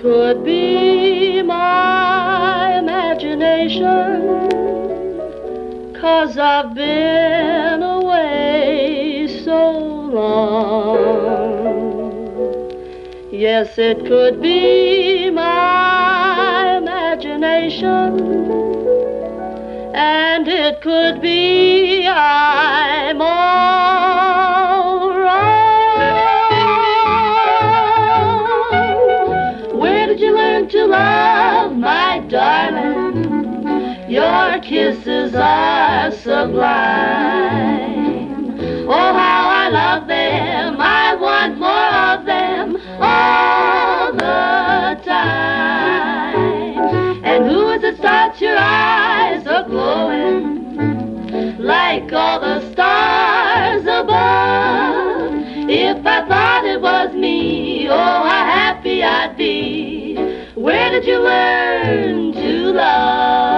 Could be my imagination, cause I've been away so long. Yes, it could be my imagination, and it could be I'm to love, my darling? Your kisses are sublime. Oh, how I love them. I want more of them all the time. And who is it starts your eyes are glowing like all the stars above? If I thought it was me, oh, how happy I'd be. Where did you learn to love?